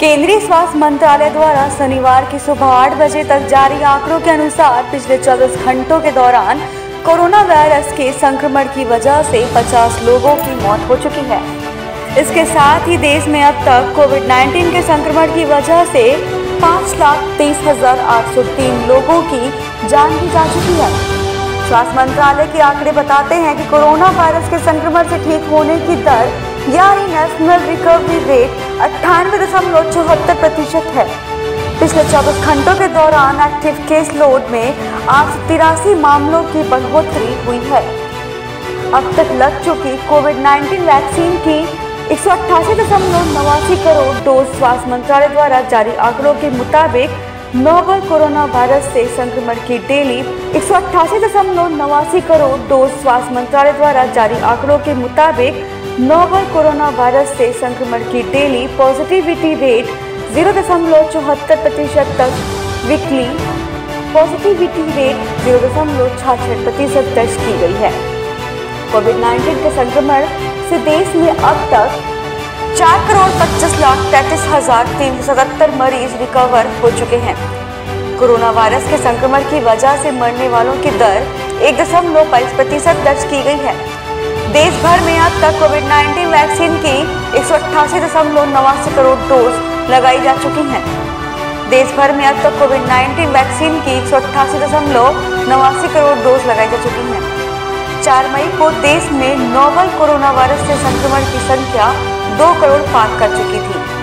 केंद्रीय स्वास्थ्य मंत्रालय द्वारा शनिवार की सुबह आठ बजे तक जारी आंकड़ों के अनुसार पिछले 24 घंटों के दौरान कोरोना वायरस के संक्रमण की वजह से 50 लोगों की मौत हो चुकी है। इसके साथ ही देश में अब तक कोविड 19 के संक्रमण की वजह से पाँच लाख तेईस हज़ार आठ सौ तीन लोगों की जान भी जा चुकी है। स्वास्थ्य मंत्रालय के आंकड़े बताते हैं कि कोरोना वायरस के संक्रमण से ठीक होने की दर यानी नेशनल रिकवरी रेट अट्ठानवे दशमलव चौहत्तर प्रतिशत है। पिछले 24 घंटों के दौरान एक्टिव केस लोड में आठ तिरासी मामलों की बढ़ोतरी हुई है। अब तक लग चुकी कोविड 19 वैक्सीन की एक सौ अट्ठासी दशमलव नवासी करोड़ डोज स्वास्थ्य मंत्रालय द्वारा जारी आंकड़ों के मुताबिक नोवल कोरोना वायरस से संक्रमण की डेली एक सौ अट्ठासी दशमलव नवासी करोड़ डोज स्वास्थ्य मंत्रालय द्वारा जारी आंकड़ों के मुताबिक नोवल कोरोना वायरस से संक्रमण की डेली पॉजिटिविटी रेट ज़ीरो दशमलव चौहत्तर प्रतिशत तक वीकली पॉजिटिविटी रेट ज़ीरो दशमलव छाछठ प्रतिशत दर्ज की गई है। कोविड 19 के संक्रमण से देश में अब तक चार करोड़ पच्चीस लाख तैतीस हज़ार तीन सौ सतहत्तर मरीज़ रिकवर हो चुके हैं। कोरोना वायरस के संक्रमण की वजह से मरने वालों की दर एक दशमलव बाईस प्रतिशत दर्ज की गई है। देश भर में अब तक कोविड 19 वैक्सीन की एक करोड़ डोज लगाई जा चुकी हैं। देश भर में अब तक कोविड 19 वैक्सीन की एक करोड़ डोज लगाई जा चुकी हैं। 4 मई को देश में नोवल कोरोना वायरस से संक्रमण की संख्या 2 करोड़ पार कर चुकी थी।